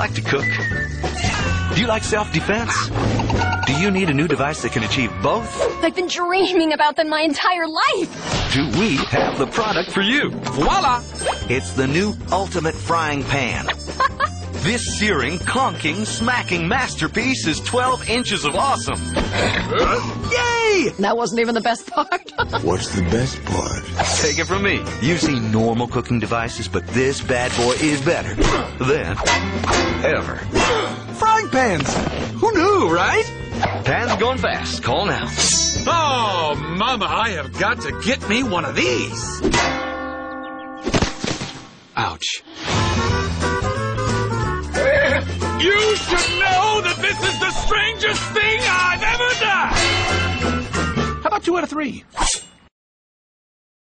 like to cook? Do you like self-defense? Do you need a new device that can achieve both? I've been dreaming about them my entire life. Do we have the product for you? Voila! It's the new Ultimate Frying Pan. This searing, conking, smacking masterpiece is 12 inches of awesome. Yay! That wasn't even the best part. What's the best part? Take it from me. You've seen normal cooking devices, but this bad boy is better than ever. Frying pans! Who knew, right? Pan's going fast. Call now. Oh, Mama, I have got to get me one of these. Ouch. You should two out of three?